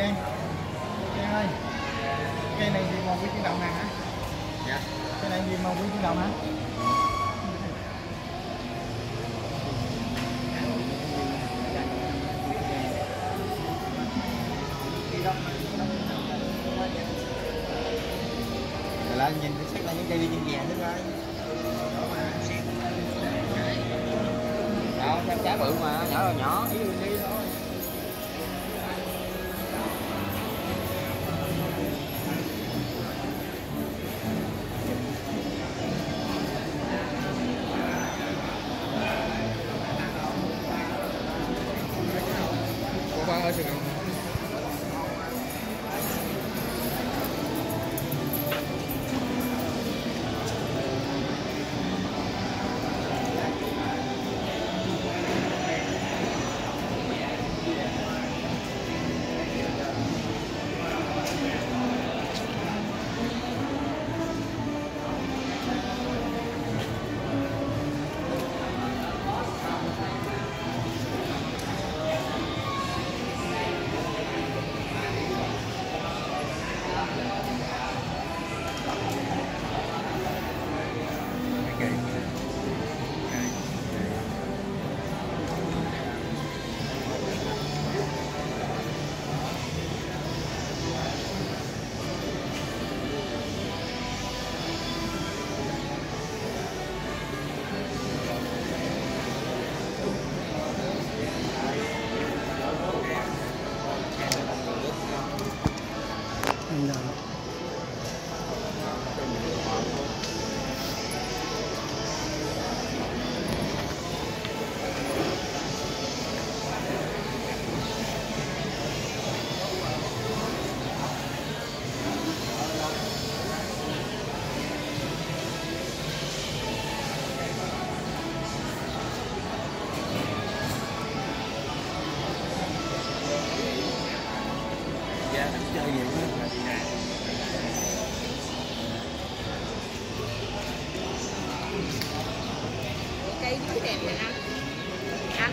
Giang Giang ơi Cây này gì màu quý chuyển động nè hả? Dạ. Cây này gì màu quý chuyển động hả? Rồi lên nhìn cái sắc là những cây viên vàng vàng nữa coi Đó, sao trái bự mà, nhỏ là nhỏ, ý đi chơi nhiều hơn cây dưới đẹp nè anh anh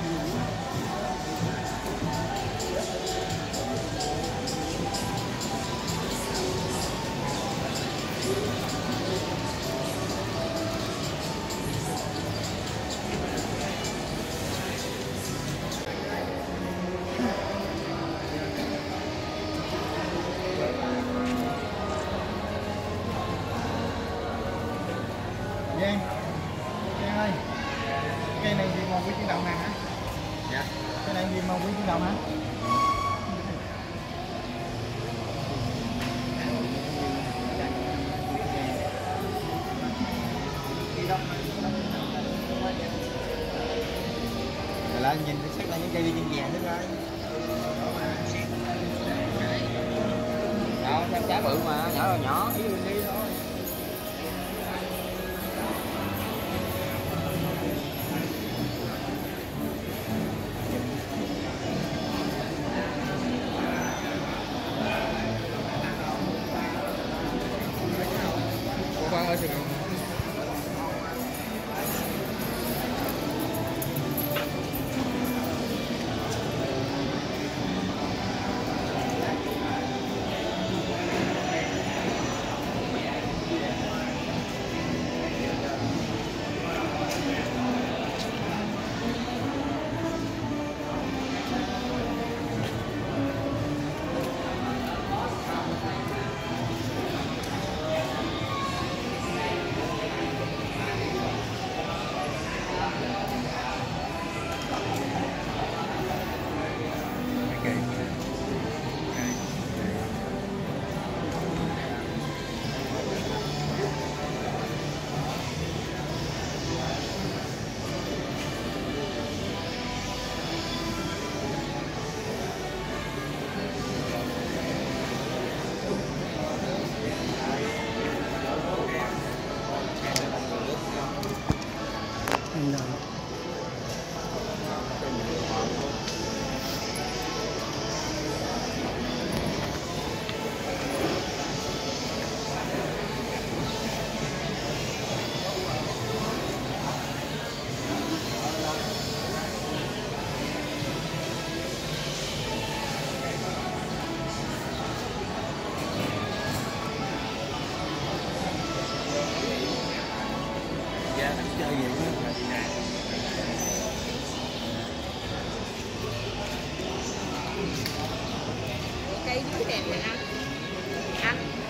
Màu quý chuyển động nè hả? Dạ. Cây này gì màu quý chuyển động hả? Rồi lên nhìn cái sắc là những cây viên vàng nữa coi Đó, trái bự mà, nhỏ là nhỏ, ý đi đi thôi 了，小刘。Cây dưới đẹp này anh anh